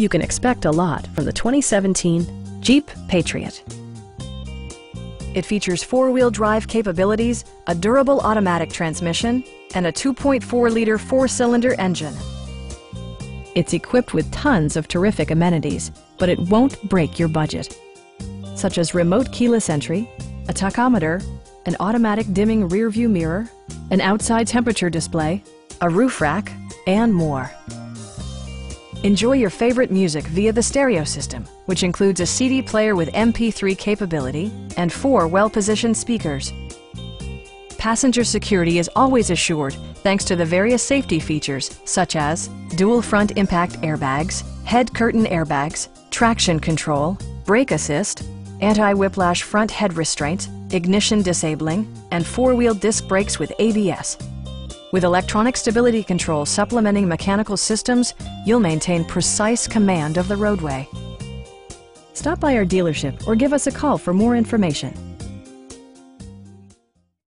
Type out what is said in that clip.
You can expect a lot from the 2017 Jeep Patriot. It features four-wheel drive capabilities, a durable automatic transmission, and a 2.4-liter four-cylinder engine. It's equipped with tons of terrific amenities, but it won't break your budget, such as remote keyless entry, a tachometer, an automatic dimming rearview mirror, an outside temperature display, a roof rack, and more. Enjoy your favorite music via the stereo system, which includes a CD player with MP3 capability and four well-positioned speakers. Passenger security is always assured thanks to the various safety features such as dual front impact airbags, head curtain airbags, traction control, brake assist, anti-whiplash front head restraints, ignition disabling, and four-wheel disc brakes with ABS. With electronic stability control supplementing mechanical systems, you'll maintain precise command of the roadway. Stop by our dealership or give us a call for more information.